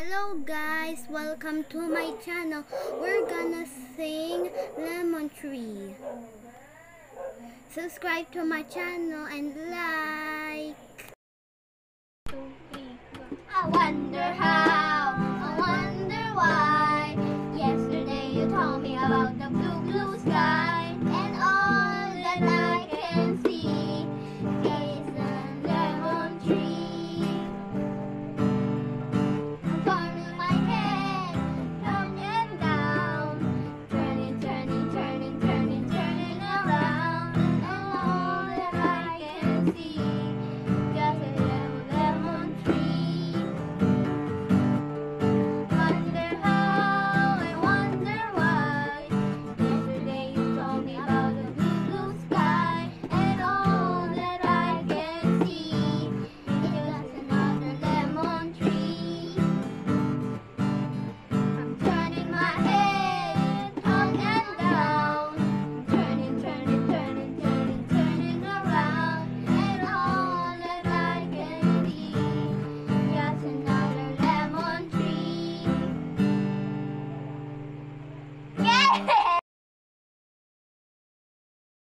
Hello guys, welcome to my channel. We're gonna sing Lemon Tree. Subscribe to my channel and like. I wonder how, I wonder why. Yesterday you told me about the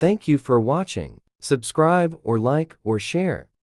Thank you for watching. Subscribe or like or share.